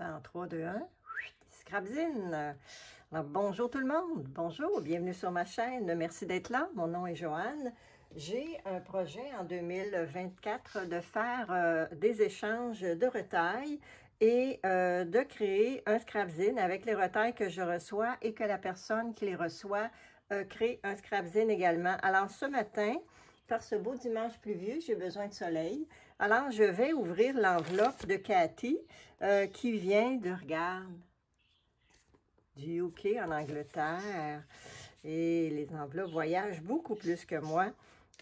Dans 3, 2, 1. Scrapzine. Alors, bonjour tout le monde. Bonjour, bienvenue sur ma chaîne. Merci d'être là. Mon nom est Joanne. J'ai un projet en 2024 de faire euh, des échanges de retails et euh, de créer un scrapzine avec les retails que je reçois et que la personne qui les reçoit euh, crée un scrapzine également. Alors, ce matin, par ce beau dimanche pluvieux, j'ai besoin de soleil. Alors, je vais ouvrir l'enveloppe de Cathy euh, qui vient de, regarde, du UK en Angleterre. Et les enveloppes voyagent beaucoup plus que moi.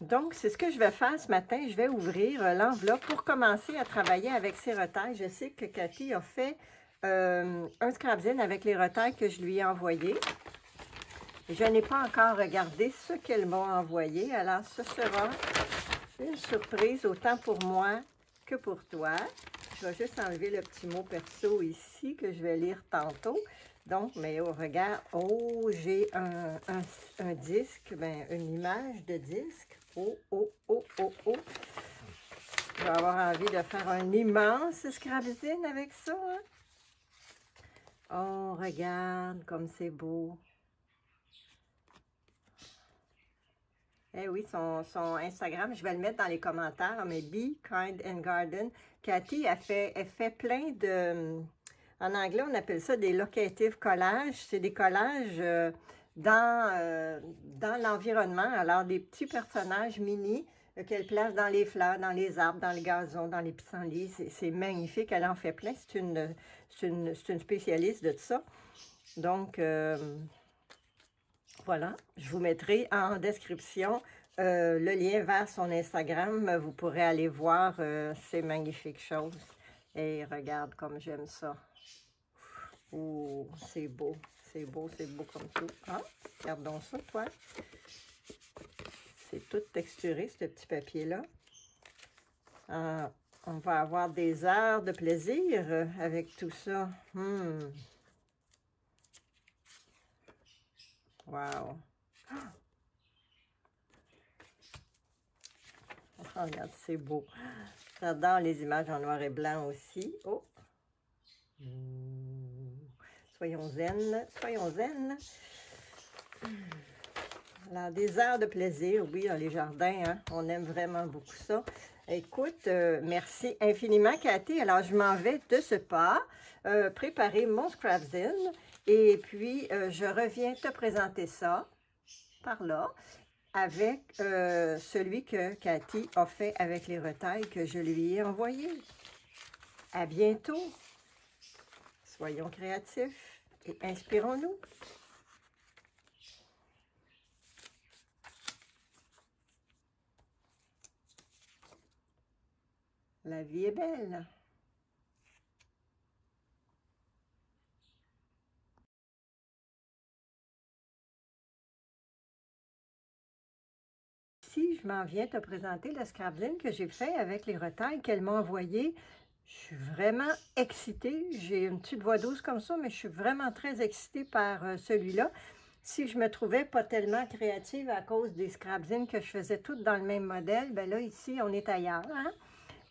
Donc, c'est ce que je vais faire ce matin. Je vais ouvrir euh, l'enveloppe pour commencer à travailler avec ces retails. Je sais que Cathy a fait euh, un scrapzine avec les retails que je lui ai envoyés. Je n'ai pas encore regardé ce qu'elle m'a envoyé, alors ce sera une surprise autant pour moi que pour toi. Je vais juste enlever le petit mot perso ici que je vais lire tantôt. Donc, mais au regard, oh, j'ai un, un, disque, ben, une image de disque. Oh, oh, oh, oh, oh. Je vais avoir envie de faire un immense scrapzine avec ça. Oh, regarde comme c'est beau. Eh oui, son, Instagram, je vais le mettre dans les commentaires, mais Be Kind and Garden. Cathy, elle fait, fait plein de... En anglais, on appelle ça des locative collages. C'est des collages euh, dans, euh, dans l'environnement. Alors, des petits personnages mini euh, qu'elle place dans les fleurs, dans les arbres, dans les gazons, dans les pissenlits. C'est magnifique. Elle en fait plein. C'est une, une, une, spécialiste de ça. Donc, voilà, je vous mettrai en description euh, le lien vers son Instagram. Vous pourrez aller voir euh, ces magnifiques choses. Et regarde comme j'aime ça. Oh, c'est beau. C'est beau, c'est beau comme tout. Ah, regardons ça, toi. C'est tout texturé, ce petit papier-là. Ah, on va avoir des heures de plaisir avec tout ça. Hmm. Wow! Oh, regarde, c'est beau. J'adore les images en noir et blanc aussi. Oh! Soyons zen, soyons zen. Alors, des heures de plaisir, oui, dans les jardins, hein. on aime vraiment beaucoup ça. Écoute, euh, merci infiniment, Cathy. Alors, je m'en vais de ce pas euh, préparer mon scrapzine. Et puis, euh, je reviens te présenter ça par là avec celui que Cathy a fait avec les retails que je lui ai envoyés. À bientôt. Soyons créatifs et inspirons-nous. La vie est belle. je m'en viens te présenter le scrapzine que j'ai fait avec les retails qu'elle m'a envoyé. Je suis vraiment excitée. J'ai une petite voix douce comme ça, mais je suis vraiment très excitée par euh, celui-là. Si je me trouvais pas tellement créative à cause des scrapzines que je faisais toutes dans le même modèle, ben là, ici, on est ailleurs. Hein?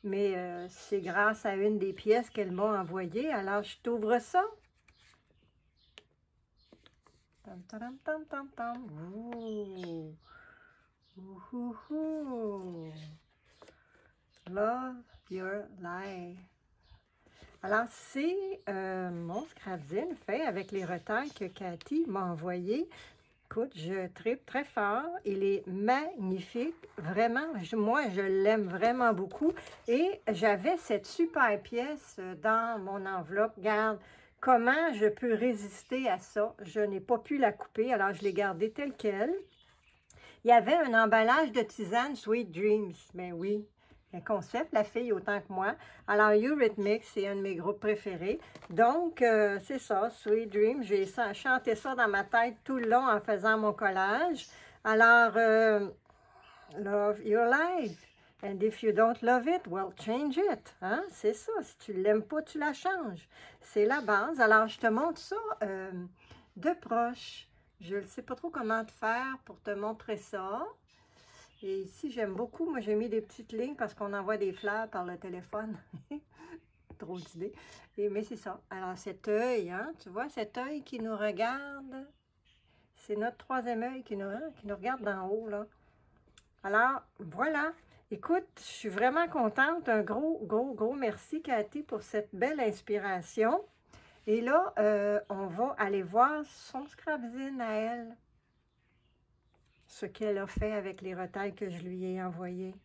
Mais euh, c'est grâce à une des pièces qu'elle m'a envoyées. Alors, je t'ouvre ça. Tam. Love your life. Alors, c'est euh, mon scrapzine fait avec les retails que Cathy m'a envoyés. Écoute, je tripe très fort. Il est magnifique. Vraiment, moi, je l'aime vraiment beaucoup. Et j'avais cette super pièce dans mon enveloppe. Regarde, comment je peux résister à ça? Je n'ai pas pu la couper, alors je l'ai gardée telle qu'elle. Il y avait un emballage de tisane Sweet Dreams. Ben oui, un concept, la fille autant que moi. Alors, Eurythmics, c'est un de mes groupes préférés. Donc, euh, c'est ça, Sweet Dreams. J'ai chanté ça dans ma tête tout le long en faisant mon collage. Alors, euh, love your life. And if you don't love it, well, change it. Hein? C'est ça. Si tu ne l'aimes pas, tu la changes. C'est la base. Alors, je te montre ça euh, de proche. Je ne sais pas trop comment te faire pour te montrer ça. Et ici, j'aime beaucoup. Moi, j'ai mis des petites lignes parce qu'on envoie des fleurs par le téléphone. trop d'idées. Mais c'est ça. Alors, cet œil, hein, tu vois, cet œil qui nous regarde, c'est notre troisième œil qui nous, hein, qui nous regarde d'en haut, là. Alors, voilà. Écoute, je suis vraiment contente. Un gros, gros, gros merci, Cathy, pour cette belle inspiration. Et là, euh, on va aller voir son scrapzine à elle. Ce qu'elle a fait avec les retails que je lui ai envoyés.